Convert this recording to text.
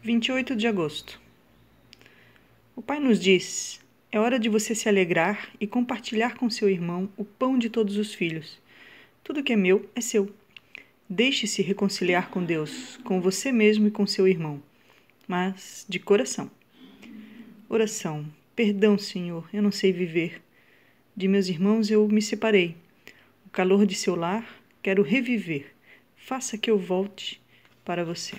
28 de agosto. O Pai nos diz: é hora de você se alegrar e compartilhar com seu irmão o pão de todos os filhos. Tudo que é meu é seu. Deixe-se reconciliar com Deus, com você mesmo e com seu irmão, mas de coração. Oração. Perdão, Senhor, eu não sei viver. De meus irmãos eu me separei. O calor de seu lar quero reviver. Faça que eu volte para você.